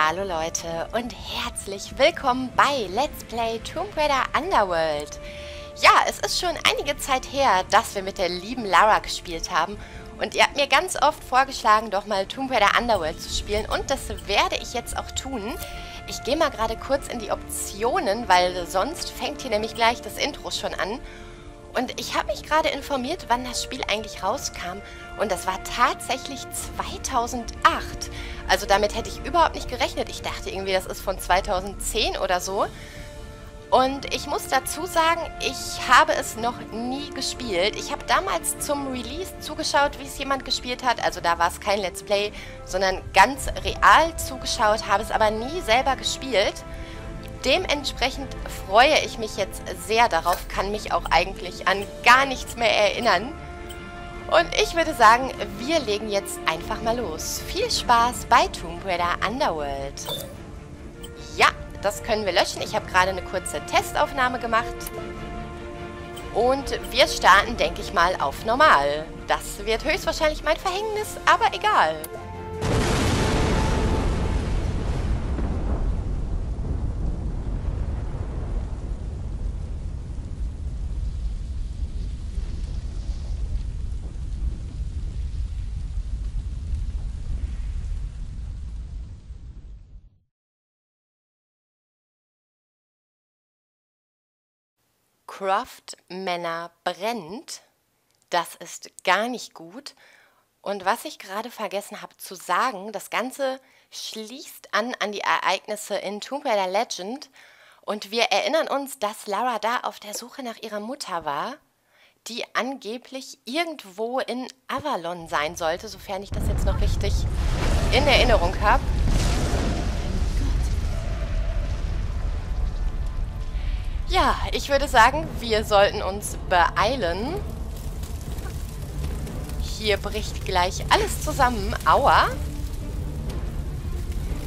Hallo Leute und herzlich willkommen bei Let's Play Tomb Raider Underworld. Ja, es ist schon einige Zeit her, dass wir mit der lieben Lara gespielt haben und ihr habt mir ganz oft vorgeschlagen, doch mal Tomb Raider Underworld zu spielen und das werde ich jetzt auch tun. Ich gehe mal gerade kurz in die Optionen, weil sonst fängt hier nämlich gleich das Intro schon an und ich habe mich gerade informiert, wann das Spiel eigentlich rauskam. Und das war tatsächlich 2008. Also damit hätte ich überhaupt nicht gerechnet. Ich dachte irgendwie, das ist von 2010 oder so. Und ich muss dazu sagen, ich habe es noch nie gespielt. Ich habe damals zum Release zugeschaut, wie es jemand gespielt hat. Also da war es kein Let's Play, sondern ganz real zugeschaut, habe es aber nie selber gespielt. Dementsprechend freue ich mich jetzt sehr darauf, kann mich auch eigentlich an gar nichts mehr erinnern. Und ich würde sagen, wir legen jetzt einfach mal los. Viel Spaß bei Tomb Raider Underworld. Ja, das können wir löschen. Ich habe gerade eine kurze Testaufnahme gemacht. Und wir starten, denke ich mal, auf normal. Das wird höchstwahrscheinlich mein Verhängnis, aber egal. Croft Männer brennt. Das ist gar nicht gut. Und was ich gerade vergessen habe zu sagen, das Ganze schließt an an die Ereignisse in Tomb Raider Legend. Und wir erinnern uns, dass Lara da auf der Suche nach ihrer Mutter war, die angeblich irgendwo in Avalon sein sollte, sofern ich das jetzt noch richtig in Erinnerung habe. Ja, ich würde sagen, wir sollten uns beeilen. Hier bricht gleich alles zusammen. Aua.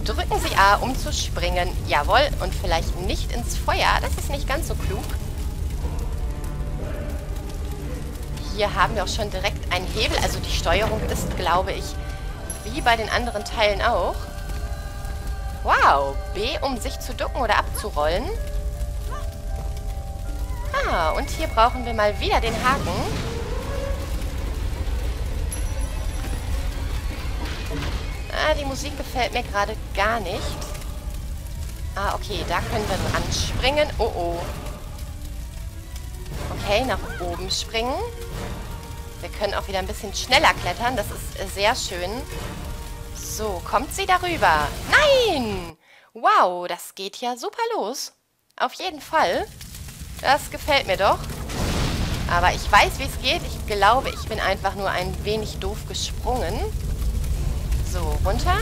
Drücken Sie A, um zu springen. Jawohl, und vielleicht nicht ins Feuer. Das ist nicht ganz so klug. Hier haben wir auch schon direkt einen Hebel. Also die Steuerung ist, glaube ich, wie bei den anderen Teilen auch. Wow. B, um sich zu ducken oder abzurollen. Ah, und hier brauchen wir mal wieder den Haken. Ah, die Musik gefällt mir gerade gar nicht. Ah, okay, da können wir dran springen. Oh, oh. Okay, nach oben springen. Wir können auch wieder ein bisschen schneller klettern. Das ist sehr schön. So, kommt sie darüber? Nein! Wow, das geht ja super los. Auf jeden Fall. Das gefällt mir doch. Aber ich weiß, wie es geht. Ich glaube, ich bin einfach nur ein wenig doof gesprungen. So, runter.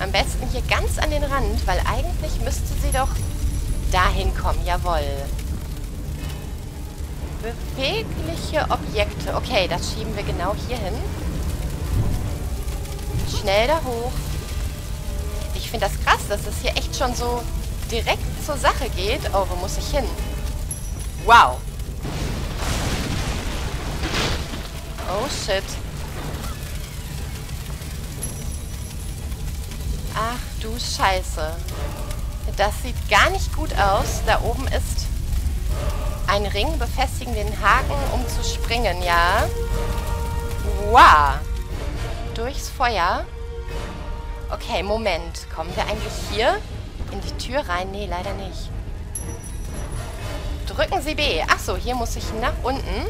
Am besten hier ganz an den Rand, weil eigentlich müsste sie doch dahin kommen. Jawohl. Bewegliche Objekte. Okay, das schieben wir genau hier hin. Schnell da hoch. Ich finde das krass, dass es hier echt schon so direkt zur Sache geht. Oh, wo muss ich hin? Wow. Oh shit. Ach du Scheiße. Das sieht gar nicht gut aus. Da oben ist ein Ring. Befestigen den Haken, um zu springen, ja. Wow. Durchs Feuer. Okay, Moment. Kommen wir eigentlich hier in die Tür rein? Nee, leider nicht. Drücken Sie B. Achso, hier muss ich nach unten.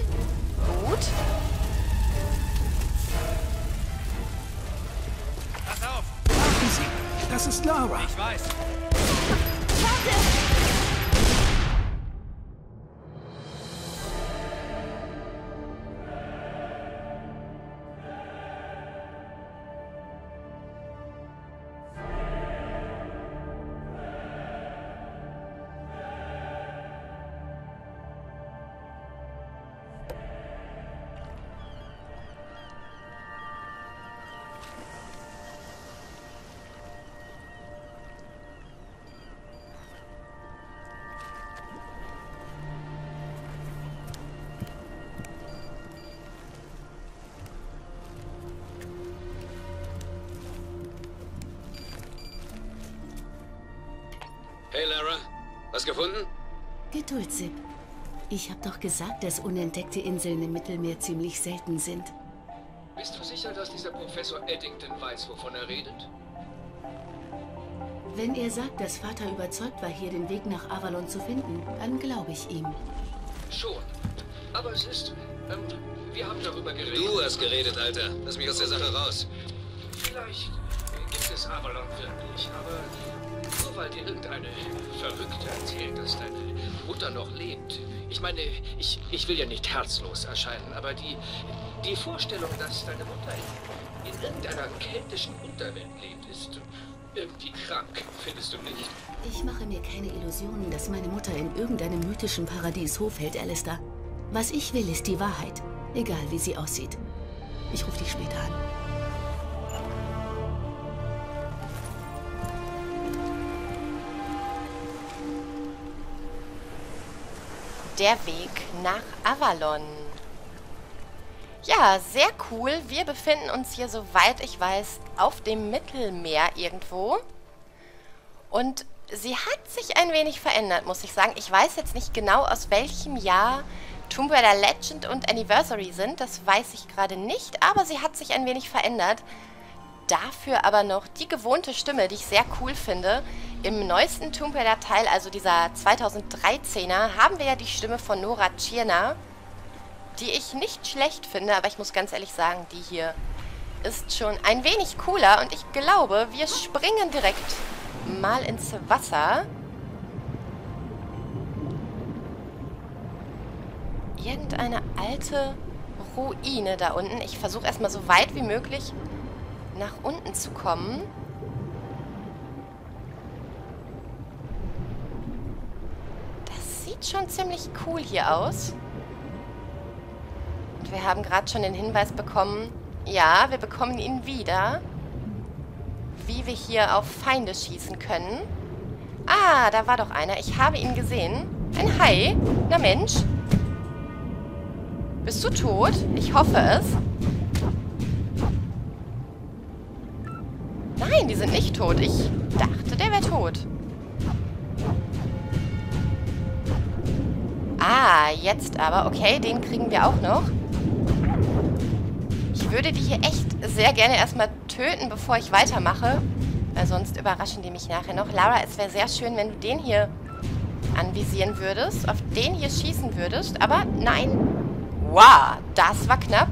Gut. Pass auf! Warten Sie! Das ist Laura. Ich weiß. Warte! Lara. Was gefunden? Geduld, Sip. Ich hab doch gesagt, dass unentdeckte Inseln im Mittelmeer ziemlich selten sind. Bist du sicher, dass dieser Professor Eddington weiß, wovon er redet? Wenn er sagt, dass Vater überzeugt war, hier den Weg nach Avalon zu finden, dann glaube ich ihm. Schon. Aber es ist... Ähm, wir haben darüber geredet. Du hast geredet, Alter. Lass mich aus der Sache raus. Vielleicht gibt es Avalon wirklich, aber weil dir irgendeine Verrückte erzählt, dass deine Mutter noch lebt. Ich meine, ich, ich will ja nicht herzlos erscheinen, aber die, die Vorstellung, dass deine Mutter in, in irgendeiner keltischen Unterwelt lebt, ist irgendwie krank, findest du nicht? Ich mache mir keine Illusionen, dass meine Mutter in irgendeinem mythischen Paradies Hof hält, Alistair. Was ich will, ist die Wahrheit. Egal, wie sie aussieht. Ich rufe dich später an. Der Weg nach Avalon. Ja, sehr cool. Wir befinden uns hier, soweit ich weiß, auf dem Mittelmeer irgendwo. Und sie hat sich ein wenig verändert, muss ich sagen. Ich weiß jetzt nicht genau, aus welchem Jahr Tomb Raider Legend und Anniversary sind. Das weiß ich gerade nicht, aber sie hat sich ein wenig verändert. Dafür aber noch die gewohnte Stimme, die ich sehr cool finde. Im neuesten Tomb Raider Teil, also dieser 2013er, haben wir ja die Stimme von Nora Tschirner, die ich nicht schlecht finde, aber ich muss ganz ehrlich sagen, die hier ist schon ein wenig cooler und ich glaube, wir springen direkt mal ins Wasser. Irgendeine alte Ruine da unten. Ich versuche erstmal so weit wie möglich nach unten zu kommen. Das sieht schon ziemlich cool hier aus. Und wir haben gerade schon den Hinweis bekommen, ja, wir bekommen ihn wieder, wie wir hier auf Feinde schießen können. Ah, da war doch einer. Ich habe ihn gesehen. Ein Hai. Na Mensch. Bist du tot? Ich hoffe es. Nein, die sind nicht tot. Ich dachte, der wäre tot. Ah, jetzt aber. Okay, den kriegen wir auch noch. Ich würde die hier echt sehr gerne erstmal töten, bevor ich weitermache. Weil sonst überraschen die mich nachher noch. Laura, es wäre sehr schön, wenn du den hier anvisieren würdest. Auf den hier schießen würdest. Aber nein. Wow, das war knapp.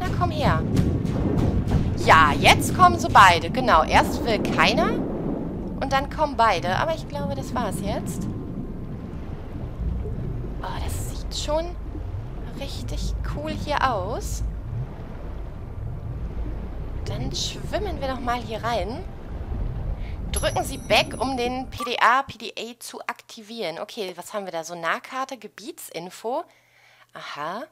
Na, komm her. Ja, jetzt kommen sie beide. Genau, erst will keiner und dann kommen beide. Aber ich glaube, das war es jetzt. Oh, das schon richtig cool hier aus. Dann schwimmen wir nochmal hier rein. Drücken Sie Back, um den PDA, PDA zu aktivieren. Okay, was haben wir da? So Nahkarte, Gebietsinfo. Aha.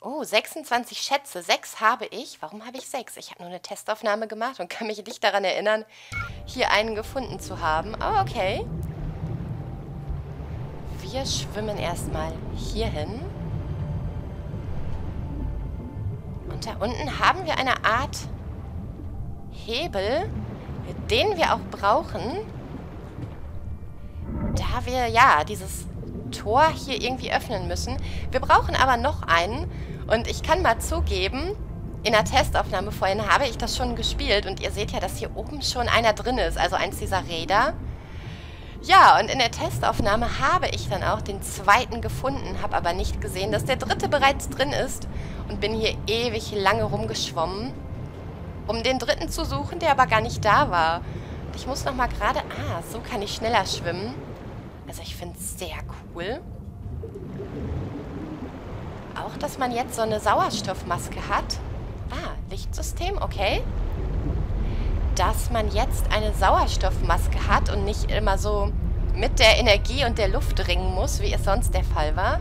Oh, 26 Schätze. Sechs habe ich. Warum habe ich sechs? Ich habe nur eine Testaufnahme gemacht und kann mich nicht daran erinnern, hier einen gefunden zu haben. Aber oh, okay. Wir schwimmen erstmal hier hin. Und da unten haben wir eine Art Hebel, den wir auch brauchen, da wir, ja, dieses Tor hier irgendwie öffnen müssen. Wir brauchen aber noch einen. Und ich kann mal zugeben, in der Testaufnahme vorhin habe ich das schon gespielt. Und ihr seht ja, dass hier oben schon einer drin ist. Also eins dieser Räder. Ja, und in der Testaufnahme habe ich dann auch den zweiten gefunden, habe aber nicht gesehen, dass der dritte bereits drin ist. Und bin hier ewig lange rumgeschwommen, um den dritten zu suchen, der aber gar nicht da war. Ich muss nochmal gerade... Ah, so kann ich schneller schwimmen. Also ich finde es sehr cool. Auch, dass man jetzt so eine Sauerstoffmaske hat. Ah, Lichtsystem, okay. Dass man jetzt eine Sauerstoffmaske hat und nicht immer so mit der Energie und der Luft ringen muss, wie es sonst der Fall war.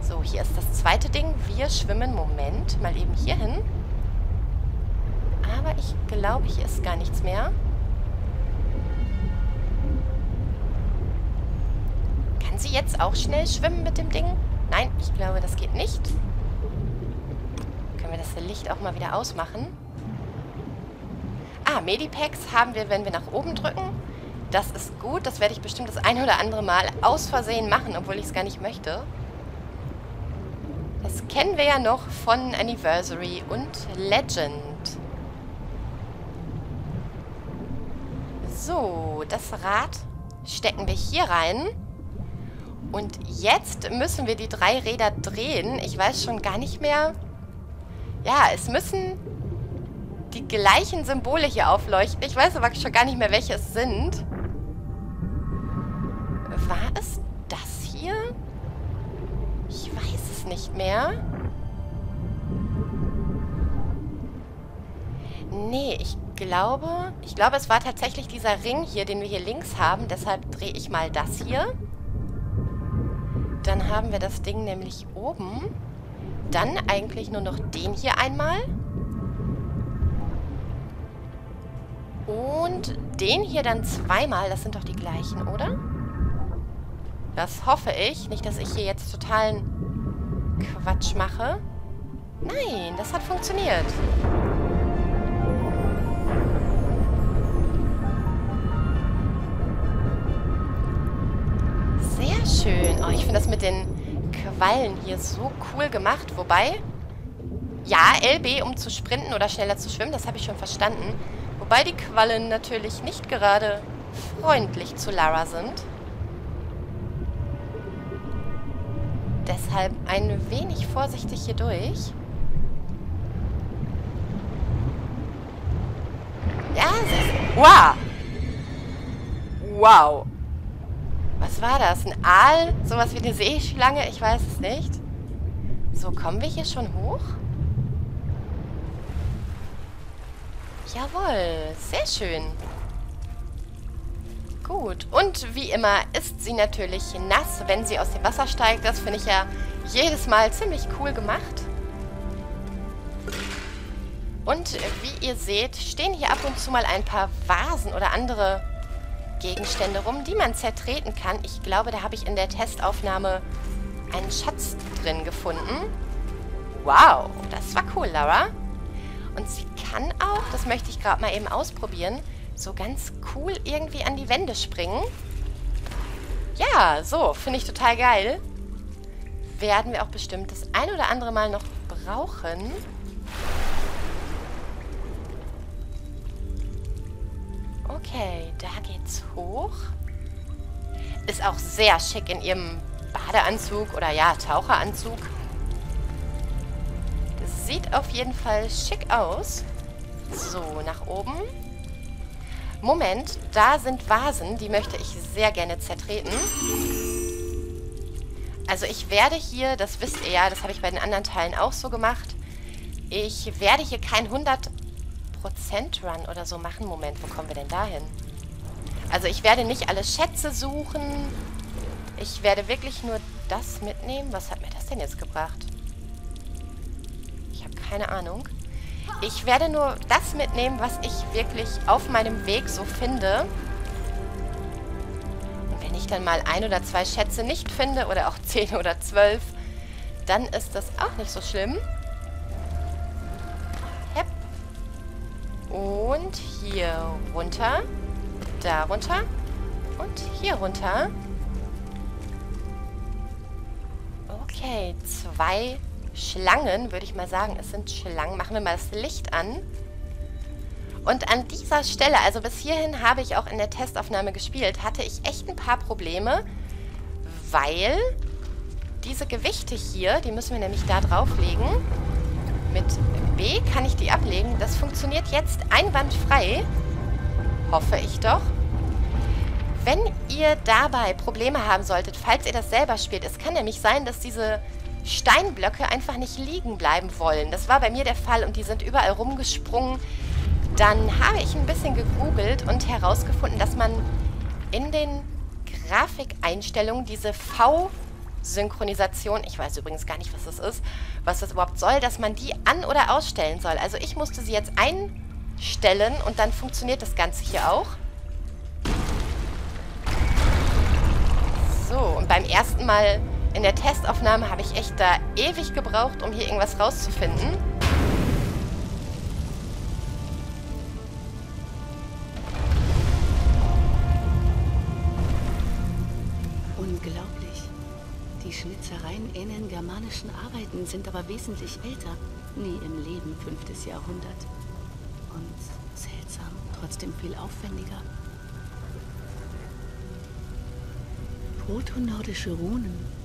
So, hier ist das zweite Ding. Wir schwimmen, Moment, mal eben hier hin. Aber ich glaube, hier ist gar nichts mehr. Kann sie jetzt auch schnell schwimmen mit dem Ding? Nein, ich glaube, das geht nicht. Können wir das Licht auch mal wieder ausmachen? Ah, Medipacks haben wir, wenn wir nach oben drücken. Das ist gut. Das werde ich bestimmt das ein oder andere Mal aus Versehen machen, obwohl ich es gar nicht möchte. Das kennen wir ja noch von Anniversary und Legend. So, das Rad stecken wir hier rein. Und jetzt müssen wir die drei Räder drehen. Ich weiß schon gar nicht mehr. Ja, es müssen die gleichen Symbole hier aufleuchten. Ich weiß aber schon gar nicht mehr, welche es sind. War es das hier? Ich weiß es nicht mehr. Nee, ich glaube... Ich glaube, es war tatsächlich dieser Ring hier, den wir hier links haben. Deshalb drehe ich mal das hier. Dann haben wir das Ding nämlich oben. Dann eigentlich nur noch den hier einmal. Und den hier dann zweimal. Das sind doch die gleichen, oder? Das hoffe ich. Nicht, dass ich hier jetzt totalen Quatsch mache. Nein, das hat funktioniert. Sehr schön. Oh, ich finde das mit den Quallen hier so cool gemacht. Wobei, ja, LB, um zu sprinten oder schneller zu schwimmen, das habe ich schon verstanden. Wobei die Quallen natürlich nicht gerade freundlich zu Lara sind. Deshalb ein wenig vorsichtig hier durch. Ja, wow! Wow! Was war das? Ein Aal? Sowas wie eine Seeschlange? Ich weiß es nicht. So, kommen wir hier schon hoch? Jawohl, sehr schön. Gut, und wie immer ist sie natürlich nass, wenn sie aus dem Wasser steigt. Das finde ich ja jedes Mal ziemlich cool gemacht. Und wie ihr seht, stehen hier ab und zu mal ein paar Vasen oder andere Gegenstände rum, die man zertreten kann. Ich glaube, da habe ich in der Testaufnahme einen Schatz drin gefunden. Wow, das war cool, Laura. Und sie kann auch, das möchte ich gerade mal eben ausprobieren, so ganz cool irgendwie an die Wände springen. Ja, so, finde ich total geil. Werden wir auch bestimmt das ein oder andere Mal noch brauchen. Okay, da geht's hoch. Ist auch sehr schick in ihrem Badeanzug oder ja, Taucheranzug. Sieht auf jeden Fall schick aus. So, nach oben. Moment, da sind Vasen, die möchte ich sehr gerne zertreten. Also ich werde hier, das wisst ihr ja, das habe ich bei den anderen Teilen auch so gemacht, ich werde hier kein 100% Run oder so machen. Moment, wo kommen wir denn da hin? Also ich werde nicht alle Schätze suchen. Ich werde wirklich nur das mitnehmen. Was hat mir das denn jetzt gebracht? Keine Ahnung. Ich werde nur das mitnehmen, was ich wirklich auf meinem Weg so finde. Und wenn ich dann mal ein oder zwei Schätze nicht finde, oder auch zehn oder zwölf, dann ist das auch nicht so schlimm. Hepp. Und hier runter. Da runter. Und hier runter. Okay, zwei Schlangen, würde ich mal sagen. Es sind Schlangen. Machen wir mal das Licht an. Und an dieser Stelle, also bis hierhin habe ich auch in der Testaufnahme gespielt, hatte ich echt ein paar Probleme, weil diese Gewichte hier, die müssen wir nämlich da drauflegen. Mit B kann ich die ablegen. Das funktioniert jetzt einwandfrei. Hoffe ich doch. Wenn ihr dabei Probleme haben solltet, falls ihr das selber spielt, es kann nämlich sein, dass diese Steinblöcke einfach nicht liegen bleiben wollen. Das war bei mir der Fall und die sind überall rumgesprungen. Dann habe ich ein bisschen gegoogelt und herausgefunden, dass man in den Grafikeinstellungen diese V-Synchronisation, ich weiß übrigens gar nicht, was das ist, was das überhaupt soll, dass man die an- oder ausstellen soll. Also ich musste sie jetzt einstellen und dann funktioniert das Ganze hier auch. So, und beim ersten Mal in der Testaufnahme habe ich echt da ewig gebraucht, um hier irgendwas rauszufinden. Unglaublich. Die Schnitzereien ähneln germanischen Arbeiten, sind aber wesentlich älter. Nie im Leben fünftes Jahrhundert. Und seltsam, trotzdem viel aufwendiger. Proto-nordische Runen.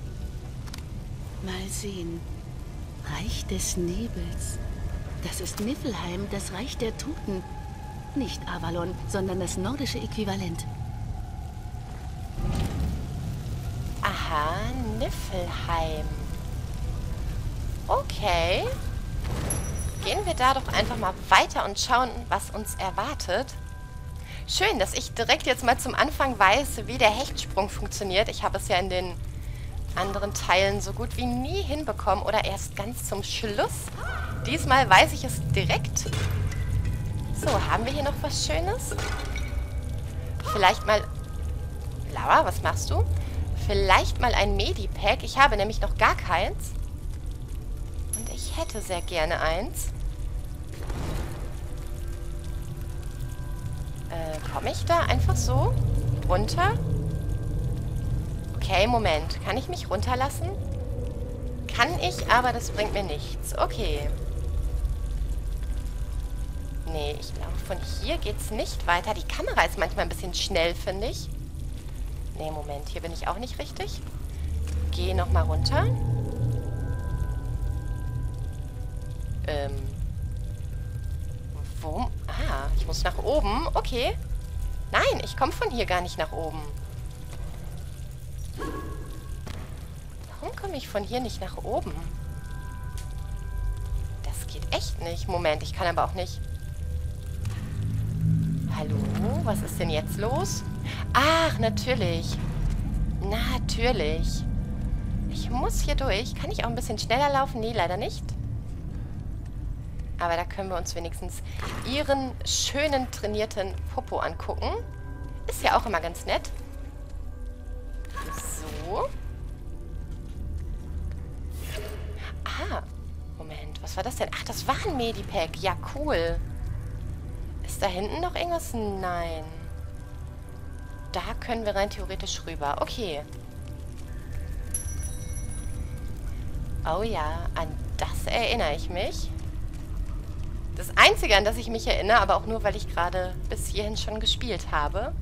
Mal sehen. Reich des Nebels. Das ist Niflheim, das Reich der Toten. Nicht Avalon, sondern das nordische Äquivalent. Aha, Niflheim. Okay. Gehen wir da doch einfach mal weiter und schauen, was uns erwartet. Schön, dass ich direkt jetzt mal zum Anfang weiß, wie der Hechtsprung funktioniert. Ich habe es ja in den anderen Teilen so gut wie nie hinbekommen oder erst ganz zum Schluss. Diesmal weiß ich es direkt. So, haben wir hier noch was Schönes? Vielleicht mal... Laura, was machst du? Vielleicht mal ein Medipack. Ich habe nämlich noch gar keins. Und ich hätte sehr gerne eins. Äh, komme ich da einfach so runter? Okay, Moment. Kann ich mich runterlassen? Kann ich, aber das bringt mir nichts. Okay. Nee, ich glaube, von hier geht's nicht weiter. Die Kamera ist manchmal ein bisschen schnell, finde ich. Nee, Moment. Hier bin ich auch nicht richtig. Gehe nochmal runter. Ähm. Wo? Ah, ich muss nach oben. Okay. Nein, ich komme von hier gar nicht nach oben. Komme ich von hier nicht nach oben? Das geht echt nicht. Moment, ich kann aber auch nicht... Hallo? Was ist denn jetzt los? Ach, natürlich. Natürlich. Ich muss hier durch. Kann ich auch ein bisschen schneller laufen? Nee, leider nicht. Aber da können wir uns wenigstens ihren schönen, trainierten Popo angucken. Ist ja auch immer ganz nett. So. Was war das denn? Ach, das war ein Medipack. Ja, cool. Ist da hinten noch irgendwas? Nein. Da können wir rein theoretisch rüber. Okay. Oh ja, an das erinnere ich mich. Das Einzige, an das ich mich erinnere, aber auch nur, weil ich gerade bis hierhin schon gespielt habe.